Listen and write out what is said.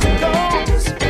goes.